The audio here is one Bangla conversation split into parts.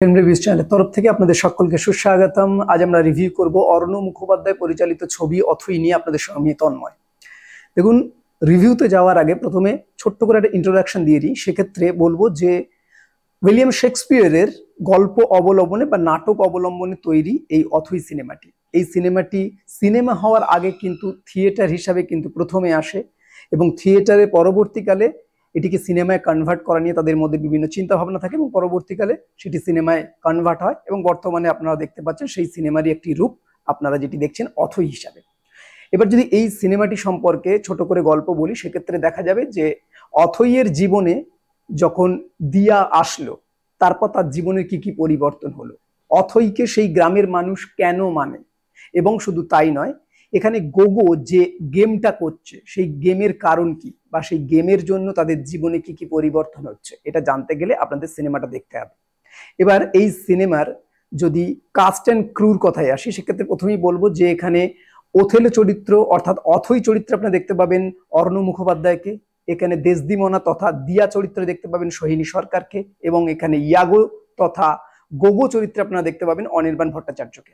চ্যানেলের তরফ থেকে আপনাদের সকলকে সুস্বাগতম। আজ আমরা রিভিউ করব অর্ণ মুখোপাধ্যায় পরিচালিত ছবি অথই নিয়ে আপনাদের সঙ্গে তন্ময়। দেখুন, রিভিউতে যাওয়ার আগে প্রথমে ছোট্ট করে একটা ইন্ট্রোডাকশন দিয়ে দিই। সেক্ষেত্রে বলব যে উইলিয়াম শেক্সপিয়ারের গল্প অবলম্বনে বা নাটক অবলম্বনে তৈরি এই অথই সিনেমাটি। এই সিনেমাটি সিনেমা হওয়ার আগে কিন্তু থিয়েটার হিসাবে কিন্তু প্রথমে আসে এবং থিয়েটারে পরবর্তীকালে এটিকে সিনেমায় কনভার্ট করা নিয়ে তাদের মধ্যে বিভিন্ন চিন্তা ভাবনা থাকে এবং পরবর্তীকালে সেটি সিনেমায় কনভার্ট হয় এবং বর্তমানে আপনারা দেখতে পাচ্ছেন সেই সিনেমারই একটি রূপ আপনারা যেটি দেখছেন অথই হিসাবে। এবার যদি এই সিনেমাটি সম্পর্কে ছোট করে গল্প বলি, সেক্ষেত্রে দেখা যাবে যে অথইয়ের জীবনে যখন দিয়া আসলো, তারপর তার জীবনের কি কি পরিবর্তন হলো? অথইকে সেই গ্রামের মানুষ কেন মানে? এবং শুধু তাই নয় এখানে গোগো যে গেমটা করছে, সেই গেমের কারণ কি বা সেই গেমের জন্য তাদের জীবনে কি কি পরিবর্তন হচ্ছে, এটা জানতে গেলে আপনাদের সিনেমাটা দেখতে হবে। এবার এই সিনেমার যদি কাস্ট অ্যান্ড ক্রুর কথায় আসি, সেক্ষেত্রে প্রথমেই বলব যে এখানে ওথেলো চরিত্র অর্থাৎ অথই চরিত্রে আপনি দেখতে পাবেন, অর্ণ মুখোপাধ্যায়কে। এখানে দেশদিমনা তথা দিয়া চরিত্রে দেখতে পাবেন সোহিনী সরকারকে এবং এখানে ইয়াগো তথা গোগো চরিত্রে আপনারা দেখতে পাবেন অনির্বাণ ভট্টাচার্যকে।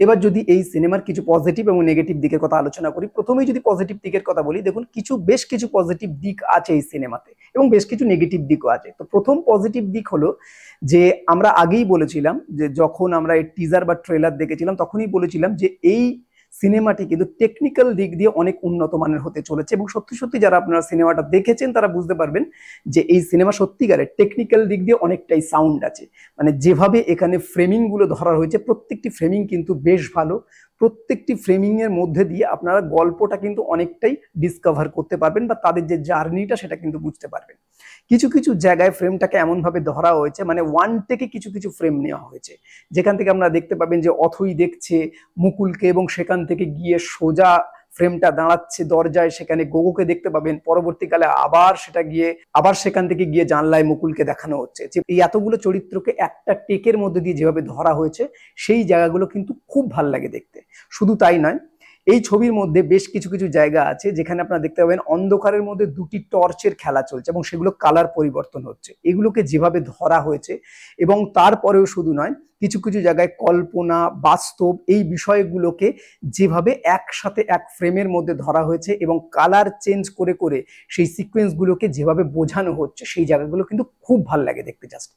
এবার যদি এই সিনেমার কিছু পজিটিভ এবং নেগেটিভ দিকের কথা আলোচনা করি, প্রথমেই যদি পজিটিভ দিকের কথা বলি, দেখুন কিছু, বেশ কিছু পজিটিভ দিক আছে এই সিনেমাতে এবং বেশ কিছু নেগেটিভ দিকও আছে। তো প্রথম পজিটিভ দিক হলো যে আমরা আগেই বলেছিলাম যে যখন আমরা এই টিজার বা ট্রেলার দেখেছিলাম, তখনই বলেছিলাম যে এই সিনেমাটি কিন্তু টেকনিক্যাল দিক দিয়ে অনেক উন্নত মানের হতে চলেছে এবং সত্যি সত্যি যারা আপনারা সিনেমাটা দেখেছেন, তারা বুঝতে পারবেন যে এই সিনেমা সত্যিকারের টেকনিক্যাল দিক দিয়ে অনেকটাই সাউন্ড আছে। মানে যেভাবে এখানে ফ্রেমিংগুলো ধরা হয়েছে, প্রত্যেকটি ফ্রেমিং কিন্তু বেশ ভালো। প্রত্যেকটি ফ্রেমিং এর মধ্যে দিয়ে আপনারা গল্পটা কিন্তু অনেকটাই ডিসকভার করতে পারবেন বা তাদের যে জার্নিটা সেটা কিন্তু বুঝতে পারবেন। কিছু কিছু জায়গায় ফ্রেমটাকে এমন ভাবে ধরা হয়েছে মানে ওয়ান থেকে কিছু কিছু ফ্রেম নেওয়া হয়েছে। যেখান থেকে আমরা দেখতে পাবেন যে অথই দেখছে মুকুলকে এবং সেখান থেকে গিয়ে সোজা ফ্রেমটা দাঁড়াচ্ছে দরজায়, সেখানে গোগোকে দেখতে পাবেন। পরবর্তীকালে আবার সেটা গিয়ে, আবার সেখান থেকে গিয়ে জানলায় মুকুলকে দেখানো হচ্ছে। যে এই এতগুলো চরিত্রকে একটা টেকের মধ্যে দিয়ে যেভাবে ধরা হয়েছে, সেই জায়গাগুলো কিন্তু খুব ভালো লাগে দেখতে। শুধু তাই নয় এই ছবির মধ্যে বেশ কিছু কিছু জায়গা আছে যেখানে আপনারা দেখতে পাবেন অন্ধকারের মধ্যে দুটি টর্চের খেলা চলছে এবং সেগুলো কালার পরিবর্তন হচ্ছে। এগুলোকে যেভাবে ধরা হয়েছে এবং তারপরেও শুধু নয় কিছু কিছু জায়গায় কল্পনা, বাস্তব এই বিষয়গুলোকে যেভাবে একসাথে এক ফ্রেমের মধ্যে ধরা হয়েছে এবং কালার চেঞ্জ করে করে সেই সিকোয়েন্সগুলোকে যেভাবে বোঝানো হচ্ছে সেই জায়গাগুলো কিন্তু খুব ভালো লাগে দেখতে জাস্ট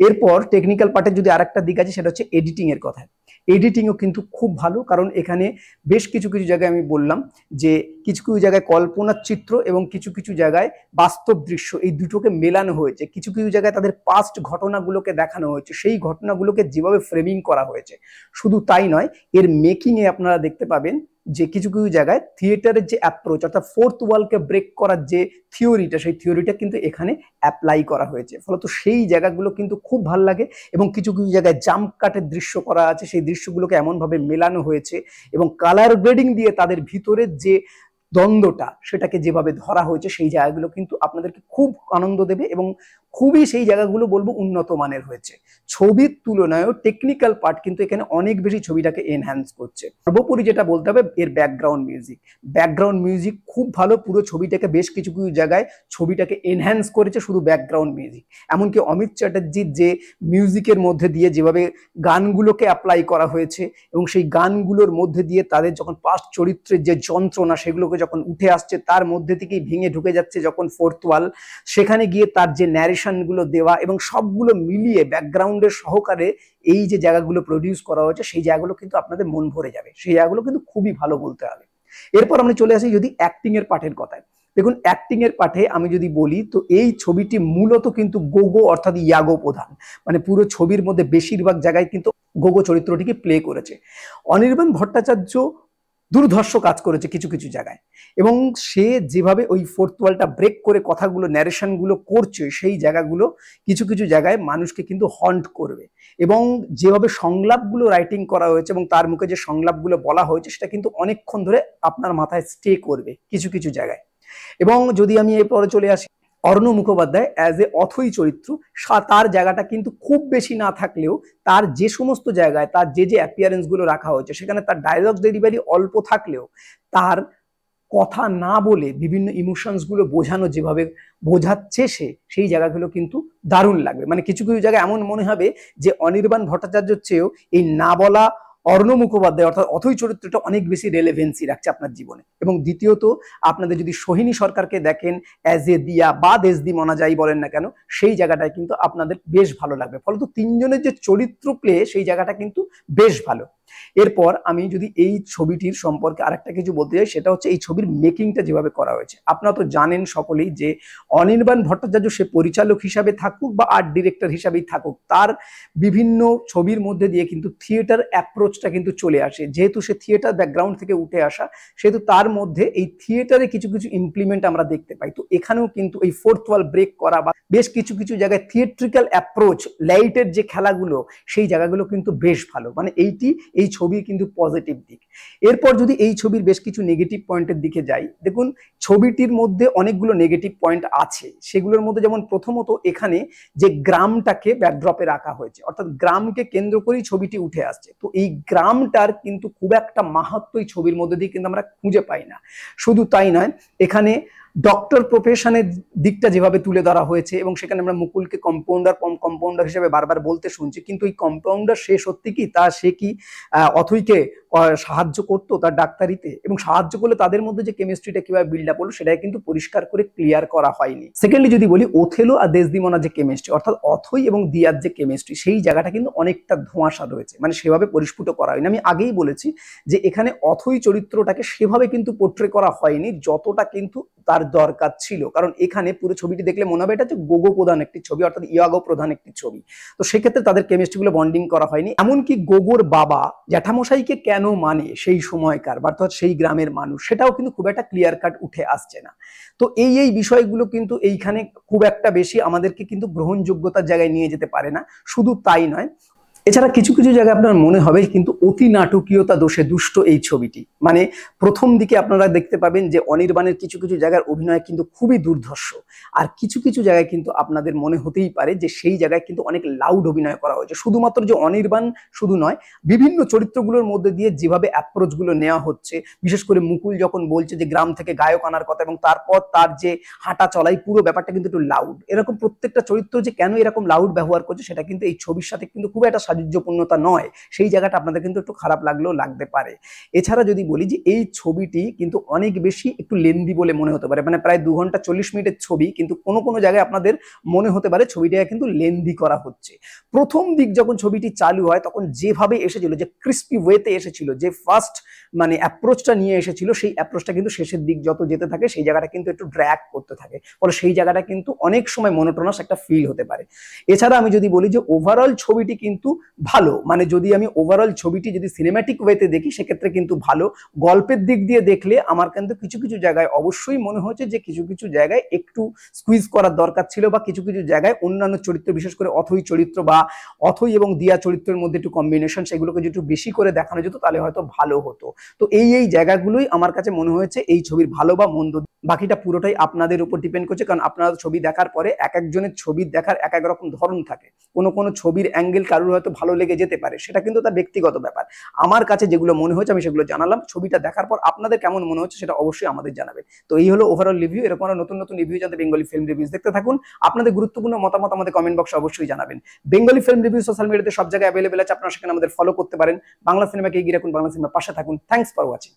এরপর টেকনিক্যাল পার্টের যদি আরেকটা দিক আছে, সেটা হচ্ছে এডিটিংয়ের কথা এডিটিংও কিন্তু খুব ভালো, কারণ এখানে বেশ কিছু কিছু জায়গায় আমি বললাম যে কিছু কিছু জায়গায় কল্পনার চিত্র এবং কিছু কিছু জায়গায় বাস্তব দৃশ্য এই দুটোকে মেলানো হয়েছে। কিছু কিছু জায়গায় তাদের পাস্ট ঘটনাগুলোকে দেখানো হয়েছে। সেই ঘটনাগুলোকে যেভাবে ফ্রেমিং করা হয়েছে। শুধু তাই নয়, এর মেকিং এ আপনারা দেখতে পাবেন যে কিছু কিছু জায়গায় থিয়েটারের যে অ্যাপ্রোচ অর্থাৎ ফোর্থ ওয়ালকে ব্রেক করার যে থিওরিটা সেই থিওরিটা কিন্তু এখানে অ্যাপ্লাই করা হয়েছে। ফলত সেই জায়গাগুলো কিন্তু খুব ভালো লাগে এবং কিছু কিছু জায়গায় জাম্প কাটের দৃশ্য করা আছে, সেই দৃশ্যগুলোকে এমনভাবে মেলানো হয়েছে এবং কালার গ্রেডিং দিয়ে তাদের ভিতরের যে দ্বন্দ্বটা সেটাকে যেভাবে ধরা হয়েছে, সেই জায়গাগুলো কিন্তু আপনাদেরকে খুব আনন্দ দেবে এবং খুবই সেই জায়গাগুলো বলব উন্নত মানের হয়েছে। ছবির তুলনায়ও টেকনিক্যাল পার্ট কিন্তু এখানে অনেক বেশি ছবিটাকে এনহ্যান্স করছে। সর্বোপরি যেটা বলতে হবে, এর ব্যাকগ্রাউন্ড মিউজিক ব্যাকগ্রাউন্ড মিউজিক খুব ভালো, পুরো ছবিটাকে বেশ কিছু কিছু জায়গায় ছবিটাকে এনহ্যান্স করেছে শুধু ব্যাকগ্রাউন্ড মিউজিক এমনকি অমিত চ্যাটার্জির যে মিউজিকের মধ্যে দিয়ে যেভাবে গানগুলোকে অ্যাপ্লাই করা হয়েছে এবং সেই গানগুলোর মধ্যে দিয়ে তাদের যখন পাস্ট চরিত্রের যে যন্ত্রণা সেগুলোকে যখন উঠে আসছে, তার মধ্যে থেকেই ভেঙে ঢুকে যাচ্ছে যখন ফোর্থ ওয়াল সেখানে গিয়ে তার যে ন্যারেশনগুলো দেওয়া এবং সবগুলো মিলিয়ে ব্যাকগ্রাউন্ডের সহকারে এই যে জায়গাগুলো প্রডিউস করা হয়েছে, সেই জায়গাগুলো কিন্তু আপনাদের মন ভরে যাবে। সেই জায়গাগুলো কিন্তু খুবই ভালো বলতে হবে। এরপর আমরা চলে আসি যদি অ্যাক্টিং এর পাঠের কথায়। দেখুন অ্যাক্টিং এর পাঠে আমি যদি বলি, তো এই ছবিটি মূলত কিন্তু গোগো অর্থাৎ ইয়াগো প্রধান। মানে পুরো ছবির মধ্যে বেশিরভাগ জায়গায় কিন্তু গোগো চরিত্রটিকে প্লে করেছে। অনির্বাণ ভট্টাচার্য দুর্ধর্ষ কাজ করেছে কিছু কিছু জায়গায়। এবং সে যেভাবে ওই ফোর্থ ওয়ালটা ব্রেক করে কথাগুলো ন্যারেশনগুলো করছে, সেই জায়গাগুলো কিছু কিছু জায়গায় মানুষকে কিন্তু হন্ট করবে। এবং যেভাবে সংলাপগুলো রাইটিং করা হয়েছে এবং তার মুখে যে সংলাপগুলো বলা হয়েছে, সেটা কিন্তু অনেকক্ষণ ধরে আপনার মাথায় স্টে করবে কিছু কিছু জায়গায়। এবং যদি আমি এরপরে চলে আসি অর্ণ মুখোপাধ্যায় অ্যাজ এ অথই চরিত্র তার জায়গাটা কিন্তু খুব বেশি না থাকলেও তার যে সমস্ত জায়গায় তার যে যে অ্যাপিয়ারেন্সগুলো রাখা হয়েছে, সেখানে তার ডায়লগ ডেলিভারি অল্প থাকলেও তার কথা না বলে বিভিন্ন ইমোশনসগুলো বোঝানো যেভাবে বোঝাচ্ছে সে, সেই জায়গাগুলো কিন্তু দারুণ লাগবে। মানে কিছু কিছু জায়গায় এমন মনে হবে যে অনির্বাণ ভট্টাচার্যের চেয়েও এই না বলা অর্ণ মুখোপাধ্যায় অর্থাৎ অথই চরিত্রটা অনেক বেশি রেলেভেন্সি রাখছে আপনার জীবনে। এবং দ্বিতীয়ত, আপনাদের যদি সোহিনী সরকারকে দেখেন অ্যাজ এ দিয়া বা দেশ দি মনা যাই বলেন না কেন, সেই জায়গাটায় কিন্তু আপনাদের বেশ ভালো লাগবে। ফলত তিনজনের যে চরিত্র প্লে সেই জায়গাটা কিন্তু বেশ ভালো। এরপর আমি যদি এই ছবিটির সম্পর্কে আরেকটা কিছু বলতে চাই, সেটা হচ্ছে এই ছবির মেকিংটা যেভাবে করা হয়েছে। আপনারা তো জানেন সকলেই যে অনির্বাণ ভট্টাচার্য সে পরিচালক হিসাবে থাকুক বা আর্ট ডিরেক্টর হিসাবেই থাকুক, তার বিভিন্ন ছবির মধ্যে দিয়ে কিন্তু থিয়েটার অ্যাপ্রোচটা কিন্তু চলে আসে। যেহেতু সে থিয়েটার ব্যাকগ্রাউন্ড থেকে উঠে আসা, সেহেতু তার মধ্যে এই থিয়েটারে কিছু কিছু ইমপ্লিমেন্ট আমরা দেখতে পাই। তো এখানেও কিন্তু এই ফোর্থ ওয়াল ব্রেক করা বা বেশ কিছু কিছু জায়গায় থিয়েট্রিক্যাল অ্যাপ্রোচ লাইটের যে খেলাগুলো, সেই জায়গাগুলো কিন্তু বেশ ভালো। মানে এইটি এই ছবির কিন্তু পজিটিভ দিক। এরপর যদি এই ছবির বেশ কিছু নেগেটিভ পয়েন্টের দিকে যাই, দেখুন ছবিটির মধ্যে অনেকগুলো নেগেটিভ পয়েন্ট আছে। সেগুলোর মধ্যে যেমন প্রথমত এখানে যে গ্রামটাকে ব্যাকড্রপে রাখা হয়েছে, অর্থাৎ গ্রামকে কেন্দ্র করেই ছবিটি উঠে আসছে। তো এই গ্রামটার কিন্তু খুব একটা মাহাত্ম এই ছবির মধ্যে দিয়ে কিন্তু আমরা খুঁজে পাই না। শুধু তাই নয়, এখানে ডক্টর প্রফেশনের দিকটা যেভাবে তুলে ধরা হয়েছে এবং সেখানে আমরা মুকুলকে কম্পাউন্ডার কম কম্পাউন্ডার হিসেবে বারবার বলতে শুনছি, কিন্তু এই কম্পাউন্ডার সে সত্যি কি? তা সে কি অথৈকে সাহায্য করতো তার ডাক্তারিতে? এবং সাহায্য করলে তাদের মধ্যে যে কেমিস্ট্রিটা কীভাবে বিল্ড আপ হলো, সেটাই কিন্তু পরিষ্কার করে ক্লিয়ার করা হয়নি। সেকেন্ডলি যদি বলি ওথেলো আর দেশদিমনার যে কেমিস্ট্রি অর্থাৎ অথই এবং দিয়ার যে কেমিস্ট্রি সেই জায়গাটা কিন্তু অনেকটা ধোঁয়াশা রয়েছে। মানে সেভাবে পরিস্ফুট করা হয়নি। আমি আগেই বলেছি যে এখানে অথই চরিত্রটাকে সেভাবে কিন্তু পোট্রে করা হয়নি, যতটা কিন্তু তার দরকার ছিল। কারণ এখানে পুরো ছবিটি দেখলে মনে হবে এটা হচ্ছে গোগো প্রধান একটি ছবি, অর্থাৎ ইয়াগো প্রধান একটি ছবি। তো সেক্ষেত্রে তাদের কেমিস্ট্রিগুলো বন্ডিং করা হয়নি। এমনকি গোগোর বাবা জ্যাঠামশাইকে কেন মানে সেই সময়কার বা অর্থাৎ সেই গ্রামের মানুষ, সেটাও কিন্তু খুব একটা ক্লিয়ার কাট উঠে আসছে না। তো এই এই বিষয়গুলো কিন্তু এইখানে খুব একটা বেশি আমাদেরকে কিন্তু গ্রহণযোগ্যতার জায়গায় নিয়ে যেতে পারে না। শুধু তাই নয় এছাড়া কিছু কিছু জায়গায় আপনার মনে হবে কিন্তু অতি নাটকীয়তা দোষে দুষ্ট এই ছবিটি। মানে প্রথম দিকে আপনারা দেখতে পাবেন যে অনির্বাণের কিছু কিছু জায়গার অভিনয় কিন্তু খুবই দুর্ধর্ষ। আর কিছু কিছু জায়গায় কিন্তু আপনাদের মনে হতেই পারে যে সেই জায়গায় কিন্তু অনেক লাউড অভিনয় করা হয়েছে। শুধুমাত্র যে অনির্বাণ শুধু নয়, বিভিন্ন চরিত্রগুলোর মধ্যে দিয়ে যেভাবে অ্যাপ্রোচগুলো নেওয়া হচ্ছে, বিশেষ করে মুকুল যখন বলছে যে গ্রাম থেকে গায়ক আনার কথা এবং তারপর তার যে হাঁটা চলাই পুরো ব্যাপারটা কিন্তু একটু লাউড এরকম প্রত্যেকটা চরিত্র যে কেন এরকম লাউড ব্যবহার করছে সেটা কিন্তু এই ছবির সাথে কিন্তু খুব একটা সাযুজ্যপূর্ণতা নয়, সেই জায়গাটা আপনাদের কিন্তু একটু খারাপ লাগলেও লাগতে পারে। এছাড়া যদি বলি যে এই ছবিটি কিন্তু অনেক বেশি একটু লেন্দি বলে মনে হতে পারে মানে প্রায় দু ঘণ্টা চল্লিশ মিনিটের ছবি, কিন্তু কোনো কোনো জায়গায় আপনাদের মনে হতে পারে ছবিটা কিন্তু লেন্দি করা হচ্ছে। প্রথম দিক যখন ছবিটি চালু হয়, তখন যেভাবে এসেছিল, যে ক্রিস্পি ওয়েতে এসেছিল, যে ফার্স্ট মানে অ্যাপ্রোচটা নিয়ে এসেছিল, সেই অ্যাপ্রোচটা কিন্তু শেষের দিক যত যেতে থাকে, সেই জায়গাটা কিন্তু একটু ড্র্যাক করতে থাকে। ফলে সেই জায়গাটা কিন্তু অনেক সময় মনোটোনাস একটা ফিল হতে পারে। এছাড়া আমি যদি বলি যে ওভারঅল ছবিটি কিন্তু ভালো। মানে যদি আমি ওভারঅল ছবিটি যদি সিনেম্যাটিক ওয়েতে দেখি, সেক্ষেত্রে কিন্তু ভালো। গল্পের দিক দিয়ে দেখলে আমার কিন্তু কিছু কিছু জায়গায় অবশ্যই মনে হয়েছে যে কিছু কিছু জায়গায় একটু স্কুইজ করার দরকার ছিল বা কিছু কিছু জায়গায় অন্যান্য চরিত্র, বিশেষ করে অথই চরিত্র বা অথই এবং দিয়া চরিত্রের মধ্যে একটু কম্বিনেশন সেগুলোকে যদি একটু বেশি করে দেখানো যেত, তাহলে হয়তো ভালো হতো। তো এই এই জায়গাগুলোই আমার কাছে মনে হয়েছে এই ছবির ভালো বা মন্দ। বাকিটা পুরোটাই আপনাদের উপর ডিপেন্ড করছে, কারণ আপনারা ছবি দেখার পরে এক একজনের ছবি দেখার এক এক রকম ধরন থাকে। কোনো কোনো ছবির অ্যাঙ্গেল কারোর হয়তো ভালো লেগে যেতে পারে, সেটা কিন্তু তার ব্যক্তিগত ব্যাপার। আমার কাছে যেগুলো মনে হয়েছে, আমি সেগুলো জানালাম। ছবিটা দেখার পর আপনাদের কেমন মনে হচ্ছে সেটা অবশ্যই আমাদের জানাবেন। তো এই হলো ওভারঅল রিভিউ এরকম আরও নতুন নতুন রিভিউ জানতে বেঙ্গলি ফিল্ম রিভিউজ দেখতে থাকুন। আপনাদের গুরুত্বপূর্ণ মতামত আমাদের কমেন্ট বক্সে অবশ্যই জানাবেন। বেঙ্গলি ফিল্ম রিভিউ সোশ্যাল মিডিয়াতে সব জায়গায় অ্যাভেলেবেল আছে, আপনারা সেখানে আমাদের ফলো করতে পারেন। বাংলা সিনেমাকে এগিয়ে রাখুন, বাংলা সিনেমা পাশে থাকুন। Thanks for watching